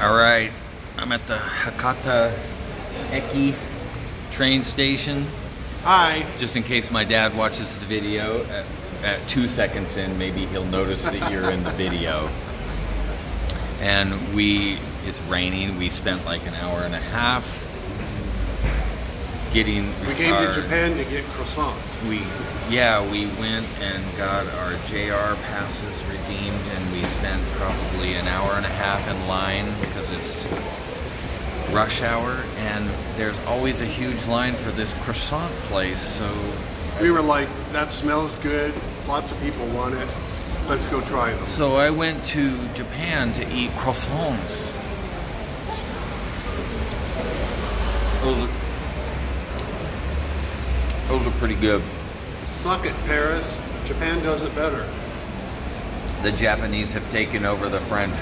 All right, I'm at the Hakata Eki train station. Hi. Just in case my dad watches the video, at, at two seconds in, maybe he'll notice that you're in the video. And we, it's raining. We spent like an hour and a half getting. We came to Japan to get croissants. We, yeah, we went and got our JR passes redeemed, and we spent probably an hour and a half in line because it's rush hour, and there's always a huge line for this croissant place. So We were like, that smells good. Lots of people want it. Let's go try them. So I went to Japan to eat croissants. Those are, those are pretty good. Suck it, Paris. Japan does it better. The Japanese have taken over the French.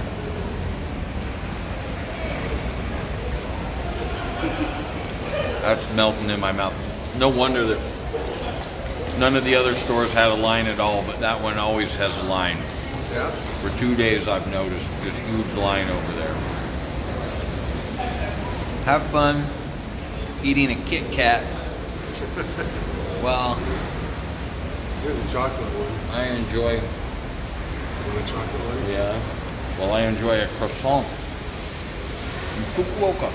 That's melting in my mouth. No wonder that none of the other stores had a line at all, but that one always has a line. Yeah. For two days, I've noticed this huge line over there. Have fun eating a Kit Kat. well, Here's a chocolate one. I enjoy. Want a chocolate one? Yeah. Well, I enjoy a croissant Fukuoka.